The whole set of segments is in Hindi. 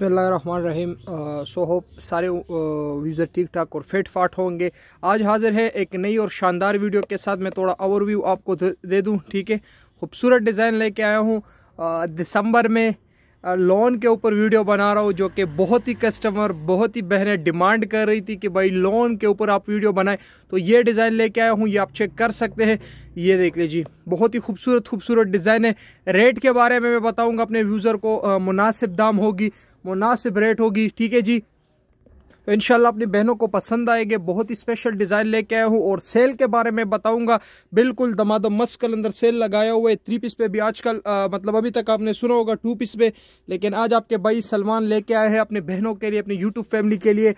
बसमीम सो होप सारे यूज़र ठीक ठाक और फिट फाट होंगे। आज हाजिर है एक नई और शानदार वीडियो के साथ। मैं थोड़ा ओवरव्यू आपको दे, दूँ ठीक है? खूबसूरत डिज़ाइन लेके आया हूँ। दिसंबर में लोन के ऊपर वीडियो बना रहा हूँ, जो कि बहुत ही कस्टमर बहुत ही बहनें डिमांड कर रही थी कि भाई लोन के ऊपर आप वीडियो बनाएँ। तो ये डिज़ाइन लेके आया हूँ, ये आप चेक कर सकते हैं। ये देख लीजिए, बहुत ही खूबसूरत खूबसूरत डिज़ाइन है। रेट के बारे में मैं बताऊँगा, अपने यूज़र को मुनासिब दाम होगी। मुनासिब रेट होगी ठीक है जी? तो इनशाला अपनी बहनों को पसंद आएँगे बहुत ही स्पेशल डिज़ाइन लेके आया हूँ और सेल के बारे में बताऊँगा। बिल्कुल दमादम मस्त कल अंदर सेल लगाया हुआ है। थ्री पीस पे भी आजकल मतलब अभी तक आपने सुना होगा टू पीस पे लेकिन आज आपके भाई सलमान लेके आए हैं अपने बहनों के लिए अपनी यूट्यूब फैमिली के लिए।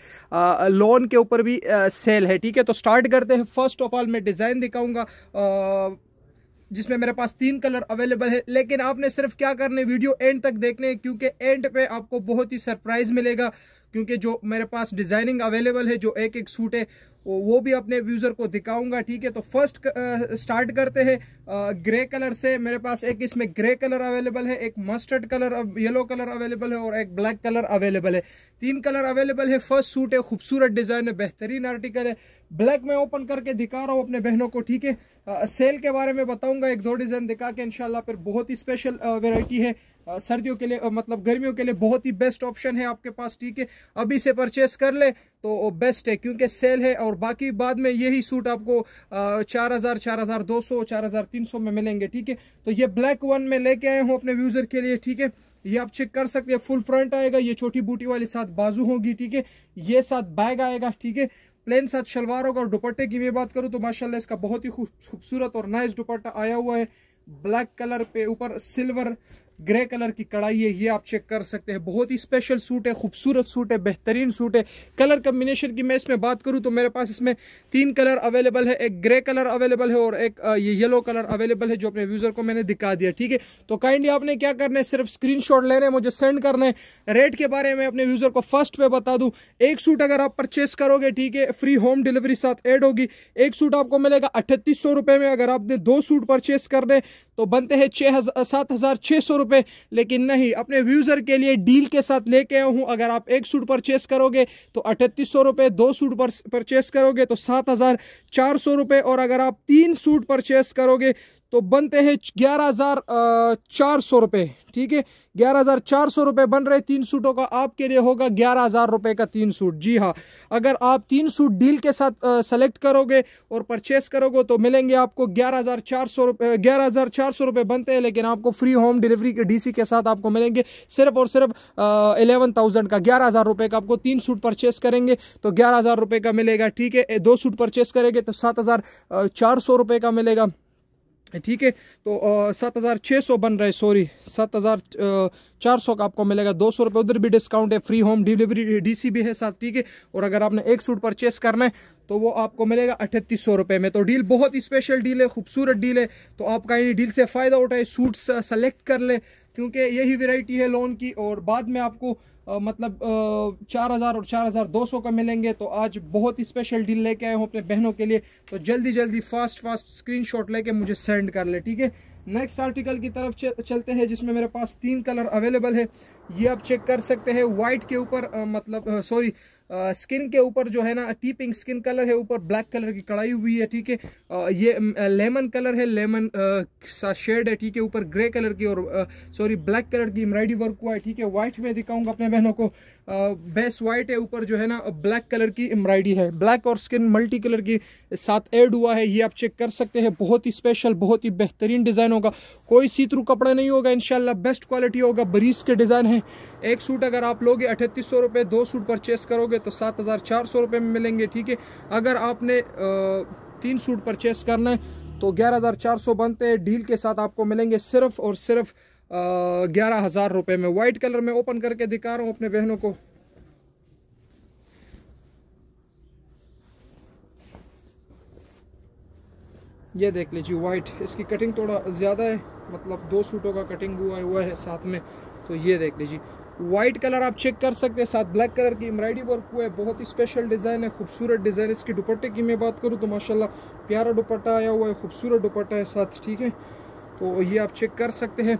लोन के ऊपर भी आ, सेल है ठीक है? तो स्टार्ट करते हैं। फ़र्स्ट ऑफ़ ऑल मैं डिज़ाइन दिखाऊँगा। जिसमें मेरे पास तीन कलर अवेलेबल है। लेकिन आपने सिर्फ़ क्या करने वीडियो एंड तक देखने क्योंकि एंड पे आपको बहुत ही सरप्राइज़ मिलेगा, क्योंकि जो मेरे पास डिज़ाइनिंग अवेलेबल है, जो एक एक सूट है वो भी अपने व्यूज़र को दिखाऊँगा, ठीक है? तो फ़र्स्ट स्टार्ट करते हैं। ग्रे कलर से मेरे पास एक इसमें ग्रे कलर अवेलेबल है, एक mustard colour yellow colour available है और एक ब्लैक कलर अवेलेबल है। तीन कलर अवेलेबल है। फ़र्स्ट सूट है, खूबसूरत डिज़ाइन है, बेहतरीन आर्टिकल है। ब्लैक में ओपन करके दिखा रहा हूँ अपने बहनों को, ठीक है? सेल के बारे में बताऊँगा, एक दो डिज़ाइन दिखा के इनशाला फिर बहुत ही स्पेशल वेराइटी है। सर्दियों के लिए मतलब गर्मियों के लिए बहुत ही बेस्ट ऑप्शन है आपके पास ठीक है अभी से परचेस कर ले तो बेस्ट है, क्योंकि सेल है और बाकी बाद में यही सूट आपको चार हज़ार चार हज़ार दो सौ, चार हज़ार तीन सौ में मिलेंगे, ठीक है? तो ये ब्लैक वन में लेके आए हूँ अपने व्यूज़र के लिए, ठीक है? ये आप चेक कर सकते हैं फुल फ्रंट आएगा, ये छोटी बूटी वाली साथ बाजू होगी, ठीक है? ये साथ बैग आएगा, ठीक है? प्लेन साथ शलवार होगा और दुपट्टे की मैं बात करूँ तो माशाल्लाह इसका बहुत ही खूबसूरत और नाइस दुपट्टा आया हुआ है। ब्लैक कलर पे ऊपर सिल्वर ग्रे कलर की कढ़ाई है, ये आप चेक कर सकते हैं। बहुत ही स्पेशल सूट है, खूबसूरत सूट है, बेहतरीन सूट है। कलर कम्बिनेशन की मैं इसमें बात करूँ तो मेरे पास इसमें तीन कलर अवेलेबल है। एक ग्रे कलर अवेलेबल है और एक ये येलो कलर अवेलेबल है जो अपने यूज़र को मैंने दिखा दिया, ठीक है? तो काइंडली आपने क्या करना है, सिर्फ़ स्क्रीन लेने मुझे सेंड करना है। रेट के बारे में अपने यूज़र को फ़र्स्ट पे बता दूँ। एक सूट अगर आप परचेस करोगे, ठीक है फ्री होम डिलीवरी साथ एड होगी। एक सूट आपको मिलेगा अठतीस सौ रुपए में। अगर आपने दो सूट परचेस करने तो बनते हैं छः हज़ार सात हज़ार छः सौ रुपये लेकिन नहीं, अपने व्यूजर के लिए डील के साथ लेके आया हूँ। अगर आप एक सूट परचेस करोगे तो अठतीस सौ रुपये दो सूट पर परचेस करोगे तो सात हज़ार चार सौ रुपये और अगर आप तीन सूट परचेस करोगे तो बनते हैं ग्यारह हज़ार चार सौ रुपये ठीक है? ग्यारह हज़ार चार सौ रुपये बन रहे तीन सूटों का, आपके लिए होगा ग्यारह हज़ार रुपये का तीन सूट। जी हाँ अगर आप तीन सूट डील के साथ सेलेक्ट करोगे और परचेस करोगे तो मिलेंगे आपको ग्यारह हज़ार चार सौ रुपये ग्यारह हज़ार चार सौ रुपये बनते हैं, लेकिन आपको फ्री होम डिलीवरी के डीसी के साथ आपको मिलेंगे सिर्फ़ और सिर्फ़ इलेवन थाउज़ेंड का। ग्यारह हज़ार रुपये का आपको तीन सूट परचेस करेंगे तो ग्यारह हज़ार रुपये का मिलेगा, ठीक है? दो सूट परचेस करेंगे तो सात हज़ार चार सौ रुपये का मिलेगा। ठीक है? तो सात हज़ार छः सौ बन रहे सॉरी सात हज़ार चार सौ का आपको मिलेगा, दो सौ रुपये। उधर भी डिस्काउंट है फ्री होम डिलीवरी डीसी भी है साथ, ठीक है? और अगर आपने एक सूट परचेस करना है तो वो आपको मिलेगा अठतीस सौ रुपये में। तो डील बहुत ही स्पेशल डील है, खूबसूरत डील है। तो आप कहीं डील से फ़ायदा उठाए सूट सेलेक्ट कर ले, क्योंकि यही वेराइटी है लोन की। और बाद में आपको मतलब चार हज़ार और चार हज़ार दो सौ का मिलेंगे तो आज बहुत ही स्पेशल डील लेके आए हूँ अपने बहनों के लिए। तो जल्दी जल्दी फास्ट फास्ट स्क्रीनशॉट लेके मुझे सेंड कर ले, ठीक है? नेक्स्ट आर्टिकल की तरफ़ चलते हैं, जिसमें मेरे पास तीन कलर अवेलेबल है। ये आप चेक कर सकते हैं वाइट के ऊपर मतलब सॉरी स्किन के ऊपर जो है ना टीपिंग स्किन कलर है, ऊपर ब्लैक कलर की कढ़ाई हुई है, ठीक है। ये लेमन कलर है लेमन सा शेड है, ठीक है, ऊपर ग्रे कलर की और सॉरी ब्लैक कलर की एम्ब्रॉयडरी वर्क हुआ है, ठीक है। व्हाइट में दिखाऊँगा अपने बहनों को। बेस वाइट है, ऊपर जो है ना ब्लैक कलर की एम्ब्रॉयडरी है। ब्लैक और स्किन मल्टी कलर की साथ ऐड हुआ है, ये आप चेक कर सकते हैं। बहुत ही स्पेशल बहुत ही बेहतरीन डिज़ाइन होगा। कोई सी थ्रू कपड़ा नहीं होगा इनशाला बेस्ट क्वालिटी होगा। बरीस के डिज़ाइन है। एक सूट अगर आप लोगे, अठतीस सौ रुपये दो सूट परचेस करोगे तो सात हज़ार चार सौ रुपये में मिलेंगे, ठीक है? अगर आपने तीन सूट परचेस करना है तो ग्यारह हज़ार चार सौ बनते हैं। डील के साथ आपको मिलेंगे सिर्फ़ और सिर्फ़ ग्यारह हज़ार रुपये में। वाइट कलर में ओपन करके दिखा रहा हूँ अपने बहनों को। ये देख लीजिए वाइट इसकी कटिंग थोड़ा ज़्यादा है मतलब दो सूटों का कटिंग हुआ हुआ है साथ में। तो ये देख लीजिए। वाइट कलर आप चेक कर सकते हैं, साथ ब्लैक कलर की एम्ब्रॉयडरी वर्क हुआ है, बहुत ही स्पेशल डिज़ाइन है, खूबसूरत डिज़ाइन इसके दुपट्टे की मैं बात करूँ तो माशाल्लाह प्यारा दुपट्टा आया हुआ है, खूबसूरत दुपट्टा है साथ, ठीक है? तो ये आप चेक कर सकते हैं।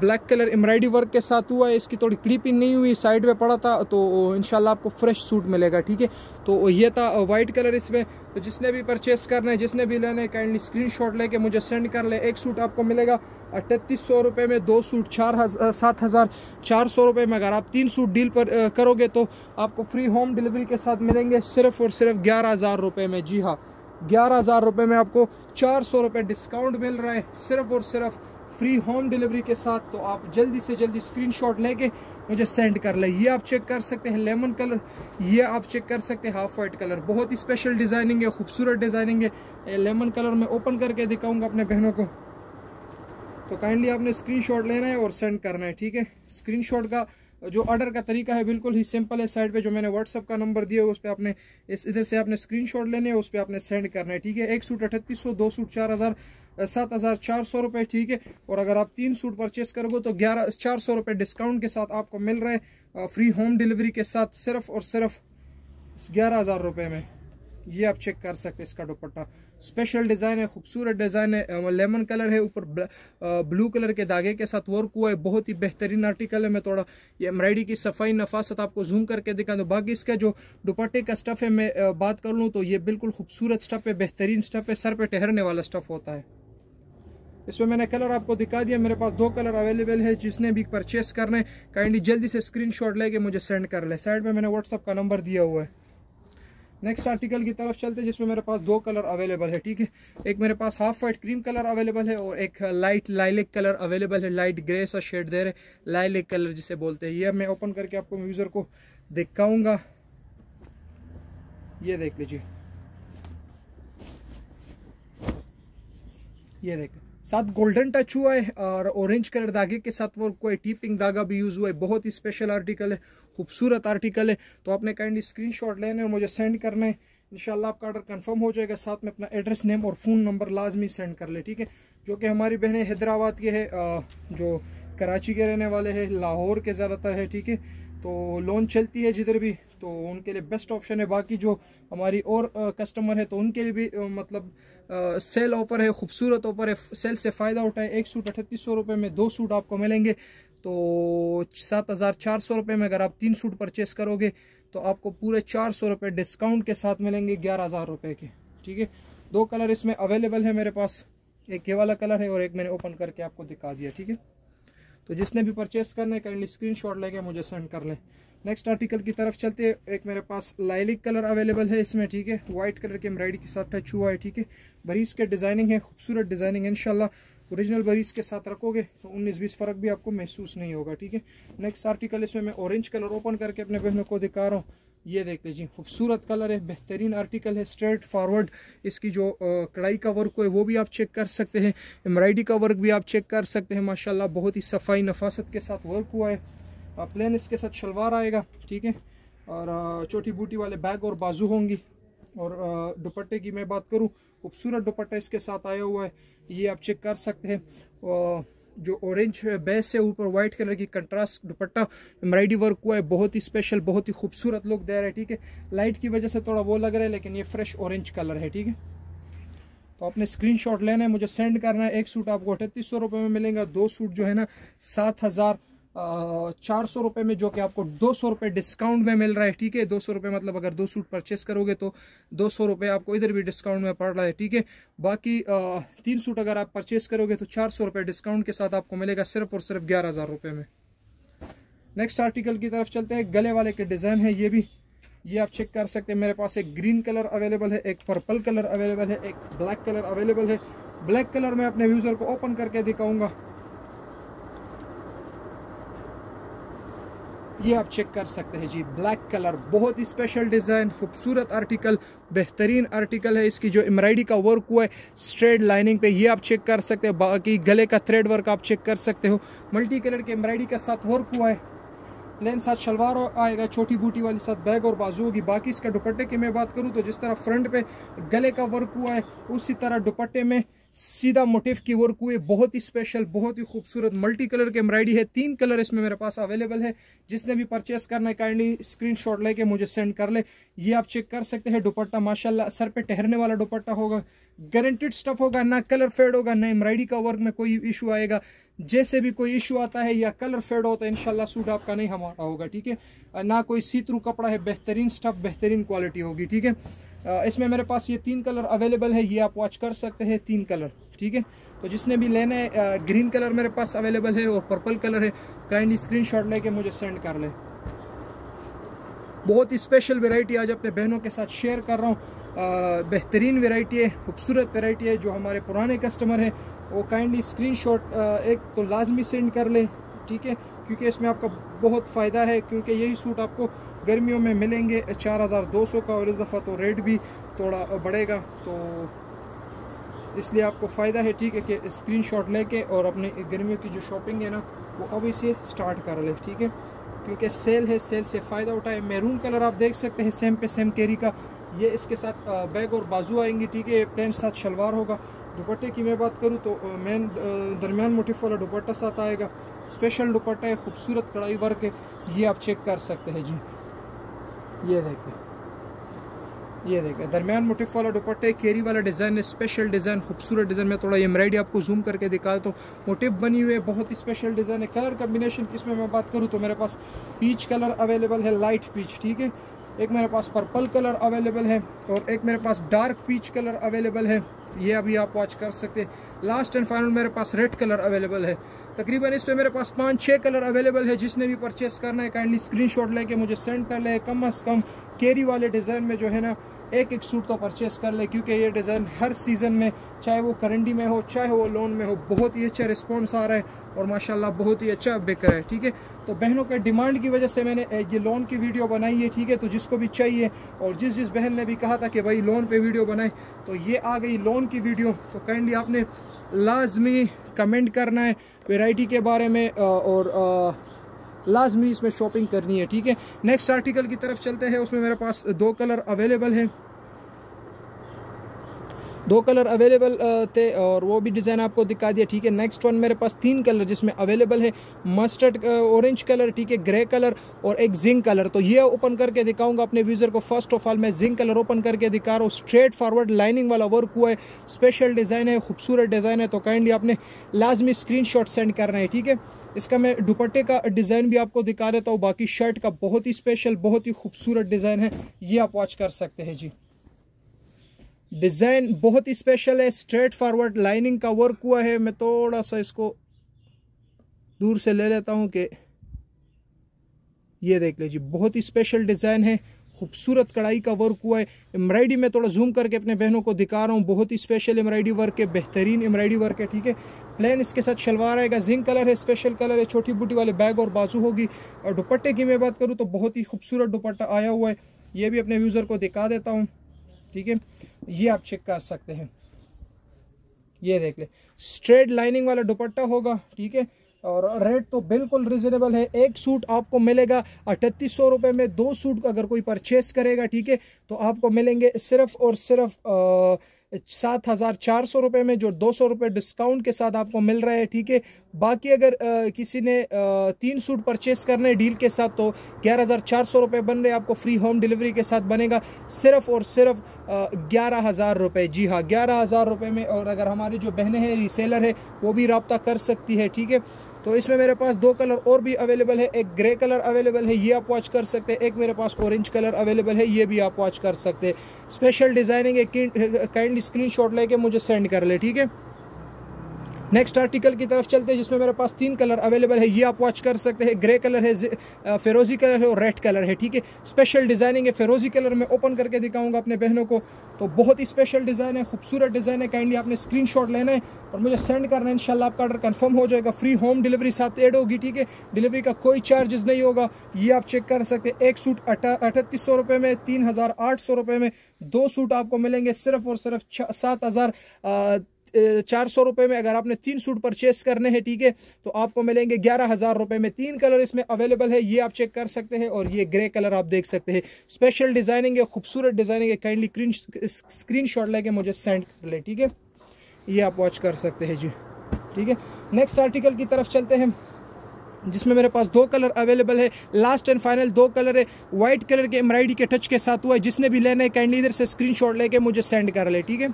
ब्लैक कलर एम्ब्रॉयडरी वर्क के साथ हुआ है, इसकी थोड़ी क्लिपिंग नहीं हुई साइड में पड़ा था तो इनशाला आपको फ्रेश सूट मिलेगा, ठीक है? तो ये था वाइट कलर इसमें। तो जिसने भी परचेस करना है, जिसने भी लेना है काइंडली स्क्रीन लेके मुझे सेंड कर ले। एक सूट आपको मिलेगा अठतीस सौ रुपये में दो सूट चार हज़ार सात हज़ार चार सौ रुपये में अगर आप तीन सूट डील पर करोगे तो आपको फ्री होम डिलीवरी के साथ मिलेंगे, सिर्फ़ और सिर्फ़ ग्यारह हज़ार रुपये में। जी हाँ। ग्यारह हज़ार रुपये में आपको चार सौ रुपये डिस्काउंट मिल रहा है। सिर्फ़ और सिर्फ़ फ्री होम डिलीवरी के साथ। तो आप जल्दी से जल्दी स्क्रीनशॉट लेके मुझे सेंड कर ले। ये आप चेक कर सकते हैं लेमन कलर ये आप चेक कर सकते हैं हाफ़ वाइट कलर बहुत ही स्पेशल डिज़ाइनिंग है, खूबसूरत डिज़ाइनिंग है। लेमन कलर में ओपन करके दिखाऊँगा अपने बहनों को। तो काइंडली आपने स्क्रीनशॉट लेना है और सेंड करना है, ठीक है? स्क्रीनशॉट का जो ऑर्डर का तरीका है, बिल्कुल ही सिंपल है। साइड पे जो मैंने व्हाट्सअप का नंबर दिया है उस पर आपने इस इधर से आपने स्क्रीनशॉट लेने हैं उस पर आपने सेंड करना है, ठीक है? एक सूट अठतीस सौ, दो सूट चार हज़ार, सात हज़ार चार सौ रुपये ठीक है? और अगर आप तीन सूट परचेस करोगे तो ग्यारह चार सौ रुपये डिस्काउंट के साथ आपको मिल रहा है फ्री होम डिलीवरी के साथ, सिर्फ़ और सिर्फ़ ग्यारह हज़ार रुपये में। ये आप चेक कर सकते हैं इसका दुपट्टा। स्पेशल डिज़ाइन है, खूबसूरत डिज़ाइन है लेमन कलर है, ऊपर ब्लू कलर के धागे के साथ वर्क हुआ है, बहुत ही बेहतरीन आर्टिकल है। मैं थोड़ा ये एम्ब्रॉयडरी की सफ़ाई, नफासत आपको जूम करके दिखा दूँ। बाकी इसका जो दुपट्टे का स्टफ़ है, मैं बात कर लूँ तो ये बिल्कुल खूबसूरत स्टफ़ है, बेहतरीन स्टफ़ है, सर पर ठहरने वाला स्टफ़ होता है। इसमें मैंने कलर आपको दिखा दिया, मेरे पास दो कलर अवेलेबल है, जिसने भी परचेस करने काइंडली जल्दी से स्क्रीनशॉट लेके मुझे सेंड कर ले। साइड में मैंने व्हाट्सअप का नंबर दिया हुआ है। नेक्स्ट आर्टिकल की तरफ़ चलते हैं, जिसमें मेरे पास दो कलर अवेलेबल है, ठीक है? एक मेरे पास half white cream colour available है और एक लाइट लाइलिक कलर अवेलेबल है लाइट ग्रे सा शेड दे रहे लाइलिक कलर जिसे बोलते हैं। ये मैं ओपन करके आपको यूज़र को दिखाऊँगा। ये देख लीजिए। ये देख साथ गोल्डन टच हुआ है और ऑरेंज कलर धागे के साथ वो कोई टीपिंग धागा भी यूज़ हुआ है। बहुत ही स्पेशल आर्टिकल है, खूबसूरत आर्टिकल है। तो आपने काइंडली स्क्रीनशॉट लेने और मुझे सेंड करना है। इंशाल्लाह आपका ऑर्डर कंफर्म हो जाएगा। साथ में अपना एड्रेस नेम और फ़ोन नंबर लाजमी सेंड कर ले, ठीक है? जो कि हमारी बहनें हैदराबाद के है जो कराची के रहने वाले हैं, लाहौर के ज़्यादातर है, ठीक है? तो लोन चलती है जिधर भी तो उनके लिए बेस्ट ऑप्शन है। बाकी जो हमारी और कस्टमर है तो उनके लिए भी मतलब आ, सेल ऑफ़र है खूबसूरत ऑफ़र है सेल से फ़ायदा उठाए। एक सूट अठतीस सौ रुपये में दो सूट आपको मिलेंगे। तो सात हज़ार चार सौ रुपये में अगर आप तीन सूट परचेस करोगे तो आपको पूरे चार सौ रुपये डिस्काउंट के साथ मिलेंगे ग्यारह हज़ार रुपये के। ठीक है? दो कलर इसमें अवेलेबल है मेरे पास। एक ये वाला कलर है और एक मैंने ओपन करके आपको दिखा दिया। ठीक है? तो जिसने भी परचेस करना है काइंडली स्क्रीन शॉट लेके मुझे सेंड कर लें। नेक्स्ट आर्टिकल की तरफ़ चलते हैं। एक मेरे पास लाइलिक कलर अवेलेबल है इसमें, ठीक है? वाइट कलर के एम्ब्रॉयडरी के साथ टच हुआ है, ठीक है? बरीस के डिज़ाइनिंग है, खूबसूरत डिज़ाइनिंग है इनशाला ओरिजिनल बरीस के साथ रखोगे तो उन्नीस बीस फ़र्क भी आपको महसूस नहीं होगा, ठीक है? नेक्स्ट आर्टिकल इसमें मैं ऑरेंज कलर ओपन करके अपने बहनों को दिखा रहा हूँ। ये देख लीजिए, खूबसूरत कलर है, बेहतरीन आर्टिकल है स्ट्रेट फॉरवर्ड इसकी जो कढ़ाई का वर्क है, वो भी आप चेक कर सकते हैं। एम्ब्रॉयडरी का वर्क भी आप चेक कर सकते हैं, माशाल्लाह, बहुत ही सफ़ाई, नफासत के साथ वर्क हुआ है। प्लेन इसके साथ शलवार आएगा, ठीक है? और छोटी बूटी वाले बैग और बाजू होंगी। और दुपट्टे की मैं बात करूँ, खूबसूरत दुपट्टा इसके साथ आया हुआ है, ये आप चेक कर सकते हैं। जो ऑरेंज बेस है, ऊपर व्हाइट कलर की कंट्रास्ट दुपट्टा एम्ब्रॉयडरी वर्क हुआ है, बहुत ही स्पेशल बहुत ही खूबसूरत लुक दे रहा है, ठीक है? लाइट की वजह से थोड़ा वो लग रहा है, लेकिन ये फ्रेश ऑरेंज कलर है, ठीक है? तो आपने स्क्रीनशॉट लेना है, मुझे सेंड करना है, एक सूट आपको अठतीस सौ रुपये में मिलेगा, दो सूट जो है ना, सात हज़ार चार सौ रुपये में जो कि आपको दो सौ रुपये डिस्काउंट में मिल रहा है ठीक है? दो सौ रुपये मतलब अगर दो सूट परचेस करोगे तो दो सौ रुपये आपको इधर भी डिस्काउंट में पड़ रहा है ठीक है? बाकी आ, तीन सूट अगर आप परचेस करोगे तो चार सौ रुपये डिस्काउंट के साथ आपको मिलेगा सिर्फ़ और सिर्फ़ ग्यारह हज़ार रुपये में। नेक्स्ट आर्टिकल की तरफ़ चलते हैं। गले वाले के डिज़ाइन है ये भी। ये आप चेक कर सकते हैं। मेरे पास एक ग्रीन कलर अवेलेबल है एक पर्पल कलर अवेलेबल है एक ब्लैक कलर अवेलेबल है। ब्लैक कलर में अपने यूज़र को ओपन करके दिखाऊँगा। ये आप चेक कर सकते हैं जी ब्लैक कलर बहुत ही स्पेशल डिज़ाइन खूबसूरत आर्टिकल बेहतरीन आर्टिकल है इसकी जो एम्ब्रॉयडरी का वर्क हुआ है स्ट्रेट लाइनिंग पे ये आप चेक कर सकते हो, बाकी गले का थ्रेड वर्क आप चेक कर सकते हो। मल्टी कलर के एम्ब्रॉयडरी के साथ वर्क हुआ है। प्लेन साथ शलवार आएगा, छोटी बूटी वाली साथ बैग और बाजू होगी। बाकी इसका दुपट्टे की मैं बात करूँ तो जिस तरह फ्रंट पे गले का वर्क हुआ है, उसी तरह दुपट्टे में सीधा मोटिफ की वर्क हुई बहुत ही स्पेशल बहुत ही खूबसूरत मल्टी कलर की एम्ब्रॉयडरी है। तीन कलर इसमें मेरे पास अवेलेबल है। जिसने भी परचेस करना है काइंडली स्क्रीनशॉट लेके मुझे सेंड कर ले। ये आप चेक कर सकते हैं। दुपट्टा, माशाल्लाह, सर पे ठहरने वाला दुपट्टा होगा। गारंटेड स्टफ़ होगा, ना कलर फेड होगा, ना एम्ब्रॉयडरी का वर्क में कोई इशू आएगा। जैसे भी कोई इशू आता है या कलर फेड होता है इनशाला सूट आपका नहीं हमारा होगा, ठीक है? ना कोई सी थ्रू कपड़ा है, बेहतरीन स्टफ़ बेहतरीन क्वालिटी होगी, ठीक है? इसमें मेरे पास ये तीन कलर अवेलेबल है, ये आप वॉच कर सकते हैं, तीन कलर ठीक है? तो जिसने भी लेना है ग्रीन कलर मेरे पास अवेलेबल है और पर्पल कलर है काइंडली स्क्रीनशॉट लेके मुझे सेंड कर ले। बहुत ही स्पेशल वेराइटी आज अपने बहनों के साथ शेयर कर रहा हूँ। बेहतरीन वेराइटी है, खूबसूरत वेराइटी है, जो हमारे पुराने कस्टमर हैं वो काइंडली स्क्रीनशॉट एक तो लाजमी सेंड कर लें, ठीक है? क्योंकि इसमें आपका बहुत फ़ायदा है, क्योंकि यही सूट आपको गर्मियों में मिलेंगे चार हज़ार दो सौ का और इस दफ़ा तो रेट भी थोड़ा बढ़ेगा। तो इसलिए आपको फ़ायदा है, ठीक है, कि स्क्रीनशॉट लेके और अपने गर्मियों की जो शॉपिंग है ना, वो अभी से स्टार्ट कर ले, ठीक है? क्योंकि सेल है सेल से फ़ायदा उठाए। मैरून कलर आप देख सकते हैं सेम पे सेम कैरी का। ये इसके साथ बैग और बाजू आएँगे, ठीक है? प्लेन साथ शलवार होगा। दुपट्टे की मैं बात करूँ तो मेन दरमियान मोटिफ वाला दुपट्टा साथ आएगा। स्पेशल दुपट्टा है, खूबसूरत कढ़ाई वर्क है ये आप चेक कर सकते हैं जी। ये देखिए। ये देखें दरमियान मोटिफ वाला दुपट्टे केरी वाला डिज़ाइन है स्पेशल डिज़ाइन खूबसूरत डिज़ाइन में थोड़ा एम्ब्रॉयडरी आपको जूम करके दिखा तो मोटिव बनी हुई है, बहुत ही स्पेशल डिज़ाइन है। कलर कम्बिनेशन इसमें मैं बात करूँ तो मेरे पास पीच कलर अवेलेबल है लाइट पीच ठीक है? एक मेरे पास पर्पल कलर अवेलेबल है और एक मेरे पास डार्क पीच कलर अवेलेबल है। ये अभी आप वॉच कर सकते हैं। लास्ट एंड फाइनल मेरे पास रेड कलर अवेलेबल है। तकरीबन इस पर मेरे पास पाँच छः कलर अवेलेबल है जिसने भी परचेस करना है। काइंडली स्क्रीनशॉट लेके मुझे सेंड कर ले। कम अज़ कम केरी वाले डिज़ाइन में जो है ना एक एक सूट तो परचेस कर ले, क्योंकि ये डिज़ाइन हर सीज़न में चाहे वो करंडी में हो, चाहे वो लोन में हो, बहुत ही अच्छा रिस्पॉन्स आ रहा है और माशाल्लाह बहुत ही अच्छा बिक रहा है, ठीक है? तो बहनों के डिमांड की वजह से मैंने ये लोन की वीडियो बनाई है, ठीक है? तो जिसको भी चाहिए, और जिस जिस बहन ने भी कहा था कि भाई लोन पे वीडियो बनाए तो ये आ गई लोन की वीडियो तो काइंडली आपने लाजमी कमेंट करना है वेराइटी के बारे में और लाजमी इसमें शॉपिंग करनी है, ठीक है? नेक्स्ट आर्टिकल की तरफ़ चलते हैं, उसमें मेरे पास दो कलर अवेलेबल हैं। दो कलर अवेलेबल थे और वो भी डिज़ाइन आपको दिखा दिया, ठीक है। नेक्स्ट वन मेरे पास तीन कलर जिसमें अवेलेबल है मस्टर्ड ऑरेंज कलर ठीक है ग्रे कलर और एक जिंक कलर तो ये ओपन करके दिखाऊँगा अपने व्यूज़र को। फ़र्स्ट ऑफ़ ऑल मैं जिंक कलर ओपन करके दिखा रहा हूँ। स्ट्रेट फॉरवर्ड लाइनिंग वाला वर्क हुआ है स्पेशल डिज़ाइन है, खूबसूरत डिज़ाइन है। तो काइंडली आपने लाजमी स्क्रीन सेंड करना है, ठीक है। इसका मैं दुपट्टे का डिज़ाइन भी आपको दिखा देता हूँ। बाकी शर्ट का बहुत ही स्पेशल बहुत ही खूबसूरत डिज़ाइन है। ये आप वॉच कर सकते हैं, जी। डिज़ाइन बहुत ही स्पेशल है स्ट्रेट फॉरवर्ड लाइनिंग का वर्क हुआ है। मैं थोड़ा सा इसको दूर से ले लेता हूँ कि ये देख लीजिए, बहुत ही स्पेशल डिज़ाइन है, खूबसूरत कढ़ाई का वर्क हुआ है। एम्ब्रायडी में थोड़ा जूम करके अपने बहनों को दिखा रहा हूँ, बहुत ही स्पेशल एम्ब्रायडी वर्क है, बेहतरीन एम्ब्रॉयडरी वर्क है, ठीक है? प्लेन इसके साथ शलवार आएगा जिंक कलर है स्पेशल कलर है, छोटी बूटी वाले बैग और बाजू होगी। और दुपट्टे की मैं बात करूँ तो बहुत ही खूबसूरत दुपट्टा आया हुआ है, ये भी अपने यूज़र को दिखा देता हूँ। ठीक है? ये आप चेक कर सकते हैं। ये देख ले। स्ट्रेट लाइनिंग वाला दुपट्टा होगा, ठीक है? और रेट तो बिल्कुल रिजनेबल है। एक सूट आपको मिलेगा अठतीस सौ रुपये में। दो सूट अगर कोई परचेस करेगा, ठीक है? तो आपको मिलेंगे सिर्फ़ और सिर्फ़ सात हज़ार चार सौ रुपये में जो दो सौ रुपये डिस्काउंट के साथ आपको मिल रहा है ठीक है? बाकी अगर आ, किसी ने आ, तीन सूट परचेस करने डील के साथ तो ग्यारह हज़ार चार सौ रुपये बन रहे आपको फ्री होम डिलीवरी के साथ बनेगा। सिर्फ़ और सिर्फ़ ग्यारह हज़ार रुपये जी हाँ ग्यारह हज़ार रुपये में और अगर हमारी जो बहनें हैं रीसेलर है वो भी रबता कर सकती है ठीक है? तो इसमें मेरे पास दो कलर और भी अवेलेबल है, एक ग्रे कलर अवेलेबल है, ये आप वॉच कर सकते हैं, एक मेरे पास ऑरेंज कलर अवेलेबल है, ये भी आप वॉच कर सकते हैं। स्पेशल डिज़ाइनिंग एक काइंडली स्क्रीनशॉट लेके मुझे सेंड कर ले, ठीक है? नेक्स्ट आर्टिकल की तरफ़ चलते हैं, जिसमें मेरे पास तीन कलर अवेलेबल है। ये आप वॉच कर सकते हैं। ग्रे कलर है फेरोजी कलर है और रेड कलर है, ठीक है? स्पेशल डिज़ाइनिंग है फेरोजी कलर में ओपन करके दिखाऊँगा अपने बहनों को। तो बहुत ही स्पेशल डिज़ाइन है, खूबसूरत डिज़ाइन है। काइंडली आपने स्क्रीनशॉट लेना है और मुझे सेंड करना है, इंशाल्लाह आपका ऑर्डर कन्फर्म हो जाएगा। फ्री होम डिलीवरी साथ एड होगी, ठीक है? डिलीवरी का कोई चार्जेस नहीं होगा। ये आप चेक कर सकते हैं। एक सूट अठतीस सौ रुपये में, तीन हज़ार आठ सौ रुपये में दो सूट आपको मिलेंगे सिर्फ़ और सिर्फ़ सात हज़ार चार सौ रुपये में अगर आपने तीन सूट परचेस करने हैं, ठीक है तो आपको मिलेंगे ग्यारह हज़ार रुपये में। तीन कलर इसमें अवेलेबल है, ये आप चेक कर सकते हैं और ये ग्रे कलर आप देख सकते हैं। स्पेशल डिज़ाइनिंग है खूबसूरत डिज़ाइनिंग है काइंडली स्क्रीन शॉट लेके मुझे सेंड कर ले, ठीक है? ये आप वॉच कर सकते हैं, जी। ठीक है? नेक्स्ट आर्टिकल की तरफ़ चलते हैं। जिसमें मेरे पास दो कलर अवेलेबल है लास्ट एंड फाइनल दो कलर है। व्हाइट कलर के एम्ब्रॉयडरी के टच के साथ हुआ है, जिसने भी लेना है काइंडली इधर से स्क्रीनशॉट लेके मुझे सेंड कर ले, ठीक है?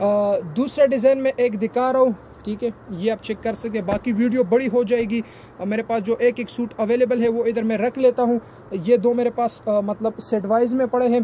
दूसरा डिज़ाइन में एक दिखा रहा हूँ, ठीक है? ये आप चेक कर सकते हैं। बाकी वीडियो बड़ी हो जाएगी। और मेरे पास जो एक एक सूट अवेलेबल है वो इधर मैं रख लेता हूँ। ये दो मेरे पास आ, मतलब सेट वाइज में पड़े हैं।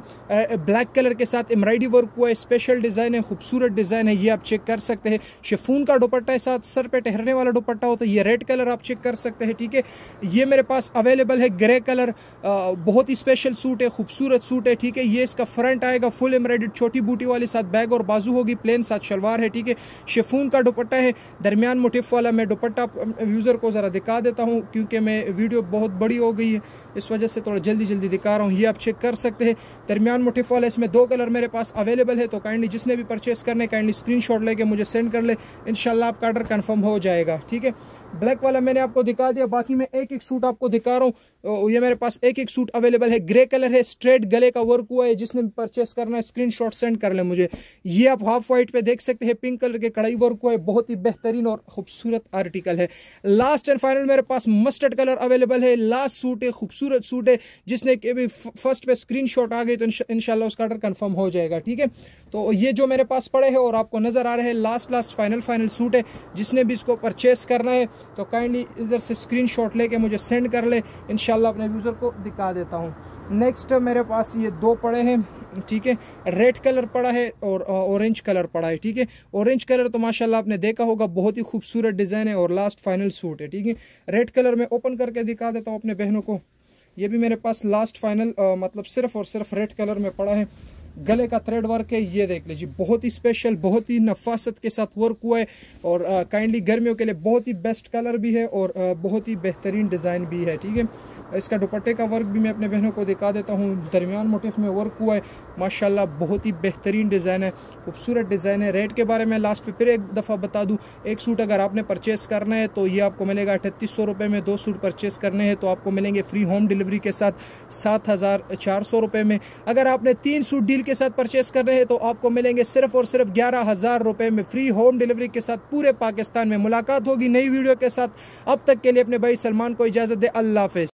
ब्लैक कलर के साथ एम्ब्रॉयडरी वर्क हुआ है स्पेशल डिज़ाइन है खूबसूरत डिज़ाइन है ये आप चेक कर सकते हैं। शेफून का दुपट्टा है साथ सर पे ठहरने वाला दुपट्टा होता है ये रेड कलर आप चेक कर सकते हैं ठीक है? ये मेरे पास अवेलेबल है ग्रे कलर आ, बहुत ही स्पेशल सूट है खूबसूरत सूट है ठीक है? ये इसका फ्रंट आएगा फुल एम्ब्रॉयड छोटी बूटी वाले साथ बैग और बाजू होगी प्लेन साथ शलवार है ठीक है? शेफून का दुपट्टा है दरमियान मोटिफ वाला मैं दुपट्टा यूज़र को ज़रा दिखा देता हूँ क्योंकि मैं वीडियो बहुत बड़ी हो गई है। इस वजह से थोड़ा जल्दी जल्दी दिखा रहा हूँ, ये आप चेक कर सकते हैं। दरमियान मोटिफ वाला, इसमें दो कलर मेरे पास अवेलेबल है तो काइंडली जिसने भी परचेस करने काइंडली स्क्रीन शॉट लेके मुझे सेंड कर ले। इनशाला आपका ऑर्डर कन्फर्म हो जाएगा, ठीक है? ब्लैक वाला मैंने आपको दिखा दिया, बाकी मैं एक एक सूट आपको दिखा रहा हूँ। ये मेरे पास एक एक सूट अवेलेबल है ग्रे कलर है स्ट्रेट गले का वर्क हुआ है, जिसने परचेस करना है स्क्रीन सेंड कर ले मुझे। ये आप हाफ़ वाइट पे देख सकते हैं पिंक कलर के कढ़ाई वर्क हुआ है, बहुत ही बेहतरीन और खूबसूरत आर्टिकल है। लास्ट एंड फाइनल मेरे पास मस्टर्ड कलर अवेलेबल है लास्ट सूट है, खूबसूरत सूट है, जिसने भी फ़र्स्ट पे स्क्रीन आ गई तो इनशाला उसका ऑर्डर कन्फर्म हो जाएगा, ठीक है? तो ये जो मेरे पास पड़े हैं और आपको नज़र आ रहे हैं last last final final suit है, जिसने भी इसको परचेस करना है तो काइंडली इधर से स्क्रीनशॉट लेके मुझे सेंड कर ले इनशाला अपने यूज़र को दिखा देता हूँ। नेक्स्ट मेरे पास ये दो पड़े हैं, ठीक है? रेड कलर पड़ा है और ऑरेंज कलर पड़ा है, ठीक है? ऑरेंज कलर तो माशाल्लाह आपने देखा होगा, बहुत ही खूबसूरत डिज़ाइन है और लास्ट फाइनल सूट है, ठीक है? रेड कलर में ओपन करके दिखा देता हूँ अपने बहनों को। ये भी मेरे पास लास्ट फाइनल मतलब सिर्फ़ और सिर्फ़ रेड कलर में पड़ा है। गले का थ्रेड वर्क है ये देख लीजिए। बहुत ही स्पेशल बहुत ही नफासत के साथ वर्क हुआ है और काइंडली गर्मियों के लिए बहुत ही बेस्ट कलर भी है और आ, बहुत ही बेहतरीन डिज़ाइन भी है ठीक है? इसका दुपट्टे का वर्क भी मैं अपने बहनों को दिखा देता हूँ। दरमियान मोटिफ में वर्क हुआ है। माशाल्लाह बहुत ही बेहतरीन डिज़ाइन है। खूबसूरत डिज़ाइन है। रेट के बारे में लास्ट पे फिर एक दफ़ा बता दूँ। एक सूट अगर आपने परचेस करना है तो ये आपको मिलेगा अठतीस सौ रुपये में। दो सूट परचेस करने हैं तो आपको मिलेंगे फ्री होम डिलीवरी के साथ सात हज़ार चार सौ रुपये में। अगर आपने तीन सूट डील के साथ परचेस कर रहे हैं तो आपको मिलेंगे सिर्फ़ और सिर्फ़ ग्यारह हज़ार रुपए में फ्री होम डिलीवरी के साथ पूरे पाकिस्तान में मुलाकात होगी नई वीडियो के साथ। अब तक के लिए अपने भाई सलमान को इजाज़त दे, अल्लाह हाफिज़।